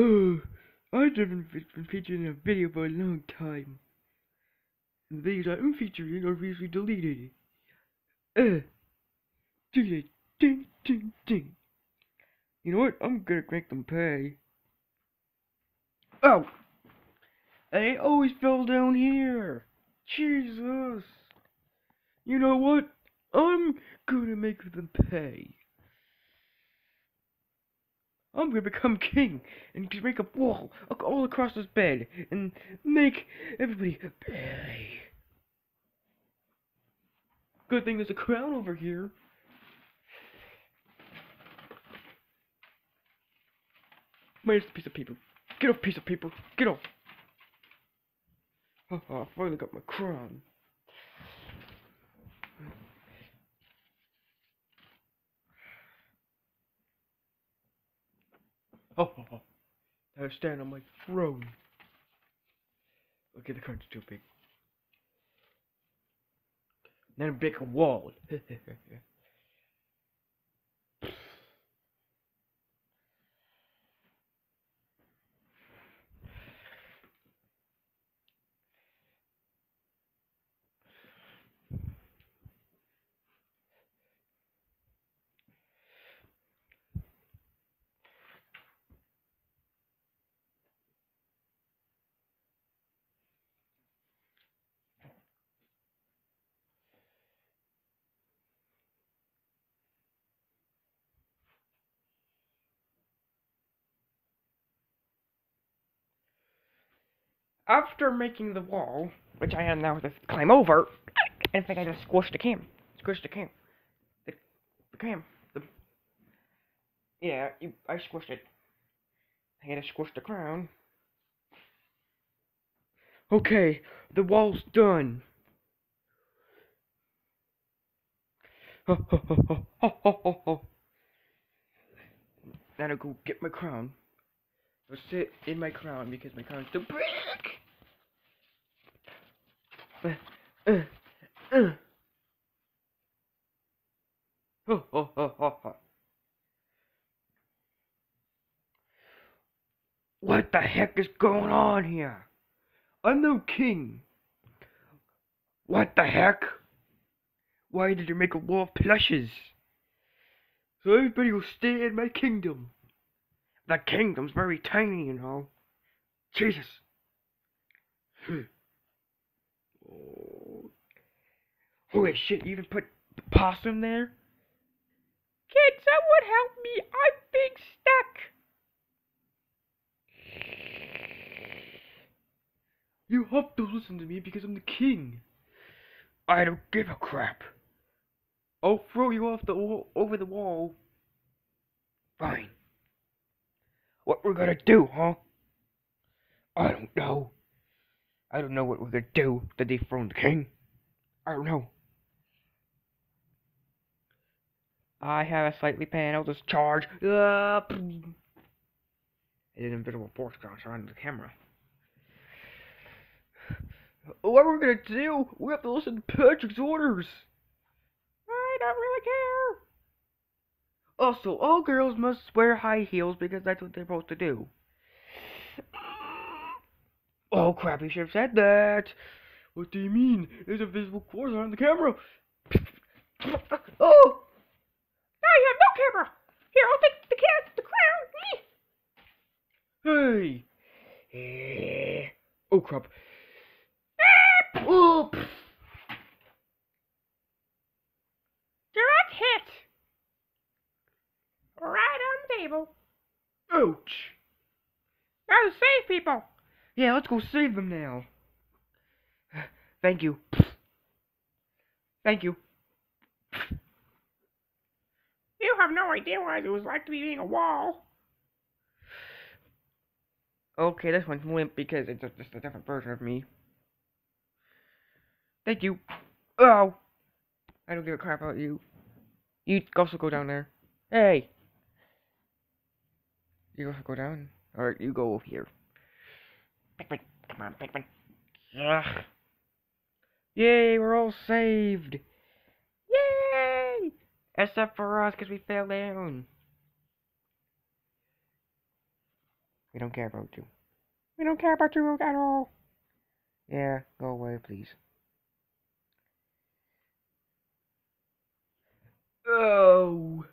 Oh, I haven't been featured in a video for a long time. The videos I am featured in are usually deleted. Uh, ding, ding, ding, ding. You know what? I'm gonna make them pay. Oh! It always fell down here. Jesus. You know what? I'm gonna make them pay. I'm gonna become king and make a wall all across this bed and make everybody pay. Good thing there's a crown over here. Where's the piece of paper? Get off, piece of paper. Get off. Haha, finally got my crown. Oh, oh, oh. I stand on my throne. Okay, the crown's too big. Then a wall. After making the wall, which I am now to climb over, I think I just squished the cam. Squished the cam. The, the cam. The, yeah, you, I squished it. I had to squish the crown. Okay, the wall's done. Now to go get my crown. I'll sit in my crown because my crown's ho, ho. What the heck is going on here? I'm no king. What the heck? Why did you make a wall of plushes? So everybody will stay in my kingdom. The kingdom's very tiny, you know. Jesus. Hmm. oh. Holy shit, you even put possum there? Can someone help me? I'm being stuck. You have to listen to me because I'm the king. I don't give a crap. I'll throw you off the wall, over the wall. Fine. What we're gonna do, huh? I don't know. I don't know what we're gonna do to dethrone the king. I don't know. I have a slightly panel discharge. Uh, an invisible force ground surrounding the camera. What we're gonna do? We have to listen to Patrick's orders. I don't really care. Also, all girls must wear high heels because that's what they're supposed to do. Oh crap, you should have said that. What do you mean? There's a visible force on the camera. oh! Now you have no camera. Here, I'll take the cat, the crown. Hey! Eh. Oh crap. Oh! Right on the table. Ouch! Gotta save people. Yeah, let's go save them now. Thank you. Thank you. You have no idea what it was like to be being a wall. Okay, this one's limp because it's just a different version of me. Thank you. Oh! I don't give a crap about you. You also go down there. Hey! You go down. Alright, you go over here. Pikmin, come on, Pikmin. Ugh. Yay, we're all saved! Yay! Except for us, because we fell down. We don't care about you. We don't care about you at all. Yeah, go away, please. Oh,